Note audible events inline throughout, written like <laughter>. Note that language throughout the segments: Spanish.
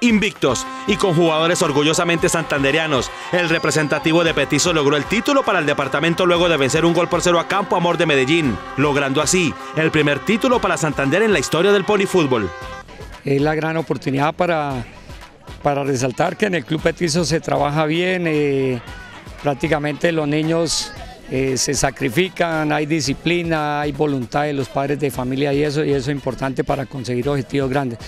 invictos y con jugadores orgullosamente santanderianos. El representativo de Petizo logró el título para el departamento luego de vencer un gol por cero a Campo Amor de Medellín, logrando así el primer título para Santander en la historia del ponifútbol. Es la gran oportunidad para, para resaltar que en el Club Petizo se trabaja bien, eh, prácticamente los niños eh, se sacrifican, hay disciplina, hay voluntad de los padres de familia y eso, y eso es importante para conseguir objetivos grandes.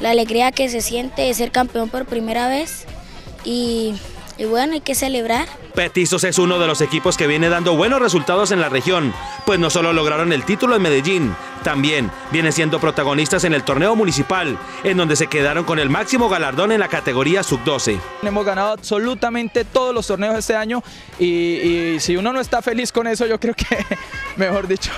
La alegría que se siente de ser campeón por primera vez y, y bueno, hay que celebrar. Petizos es uno de los equipos que viene dando buenos resultados en la región, pues no solo lograron el título en Medellín, también vienen siendo protagonistas en el torneo municipal, en donde se quedaron con el máximo galardón en la categoría sub-12. Hemos ganado absolutamente todos los torneos este año y, y si uno no está feliz con eso, yo creo que, <laughs> mejor dicho,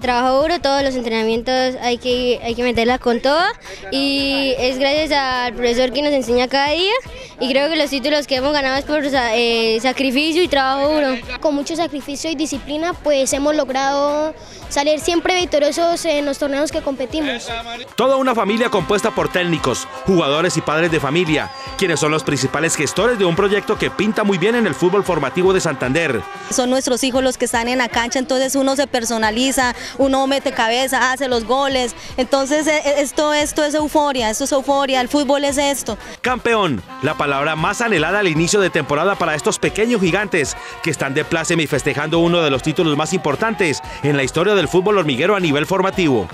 Trabajo duro, todos los entrenamientos hay que, hay que meterlas con todo. Y es gracias al profesor que nos enseña cada día y creo que los títulos que hemos ganado es por eh, sacrificio y trabajo duro. Con mucho sacrificio y disciplina pues hemos logrado salir siempre victoriosos en los torneos que competimos. Toda una familia compuesta por técnicos, jugadores y padres de familia, quienes son los principales gestores de un proyecto que pinta muy bien en el fútbol formativo de Santander. Son nuestros hijos los que están en la cancha, entonces uno se personaliza, uno mete cabeza, hace los goles. Entonces e, e, esto, esto es euforia, esto es euforia, el fútbol es esto. Campeón, la palabra más anhelada al inicio de temporada para estos pequeños gigantes que están de pláceme y festejando uno de los títulos más importantes en la historia del fútbol hormiguero a nivel formativo.